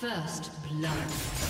First blood.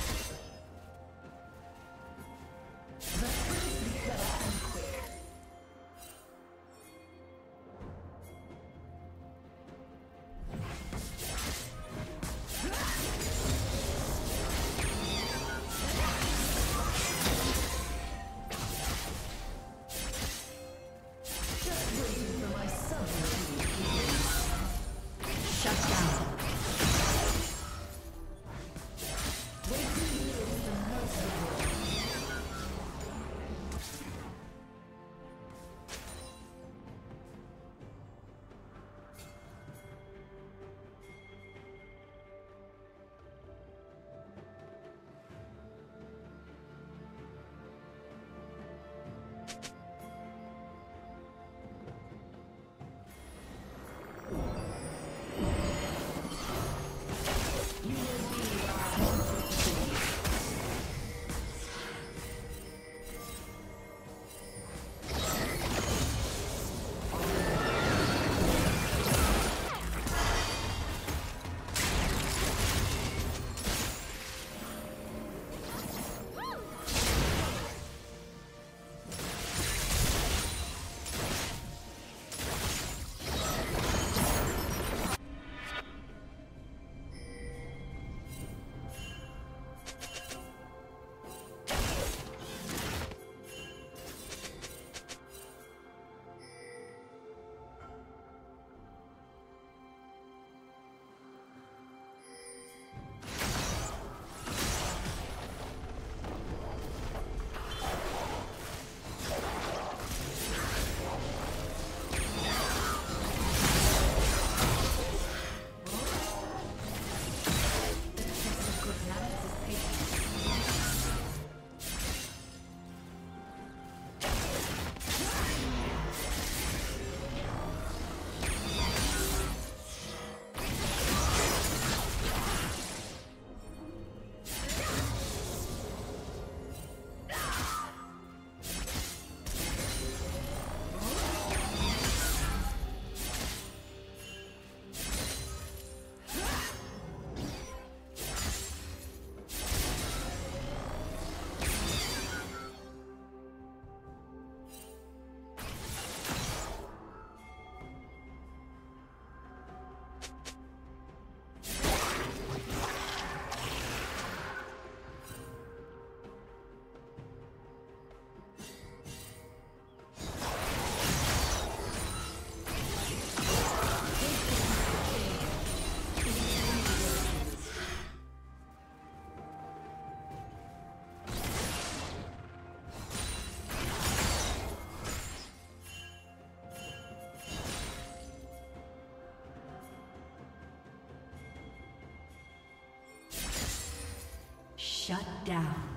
Shut down.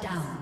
Down.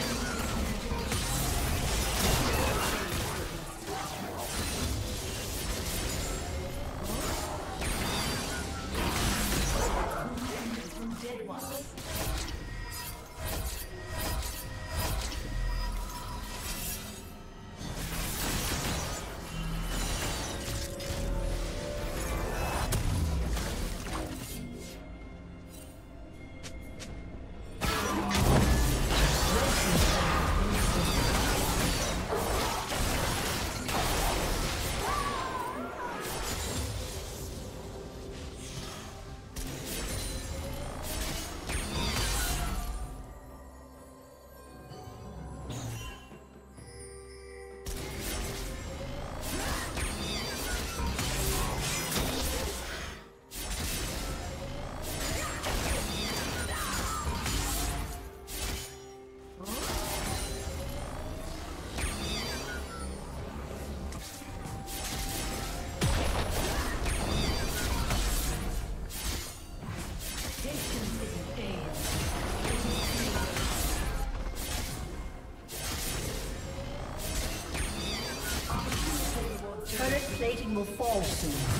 Fall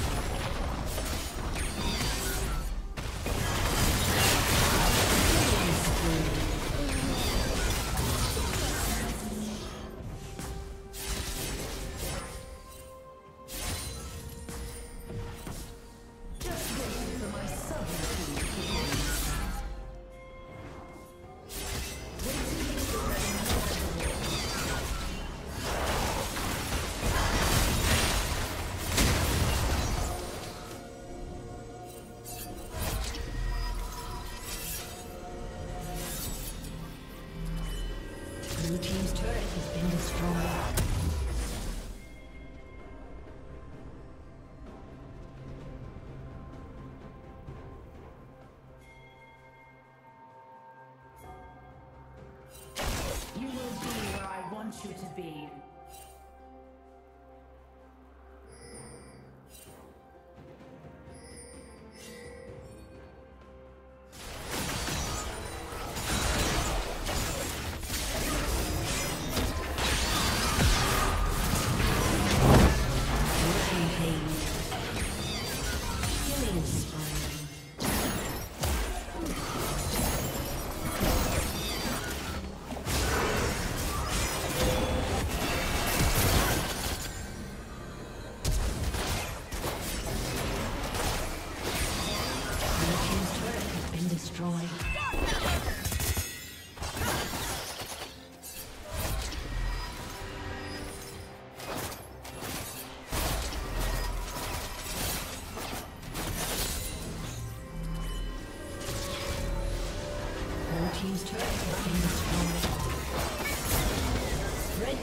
soon.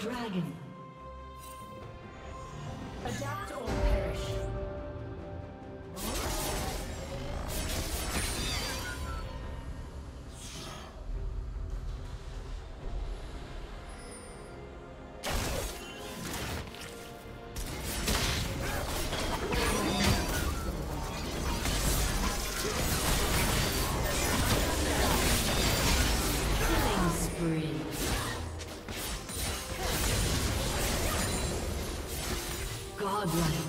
Dragon. Godlike.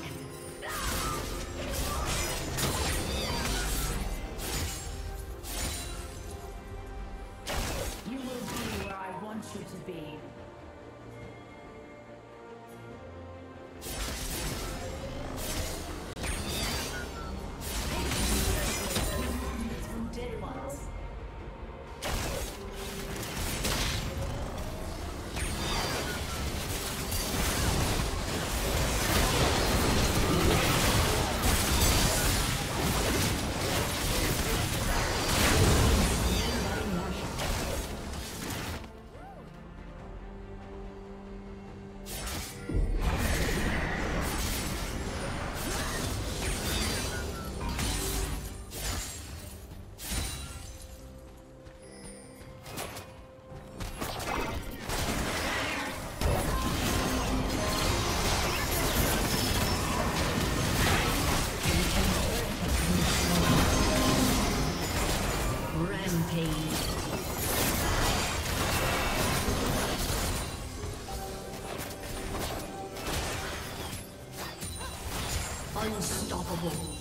Unstoppable.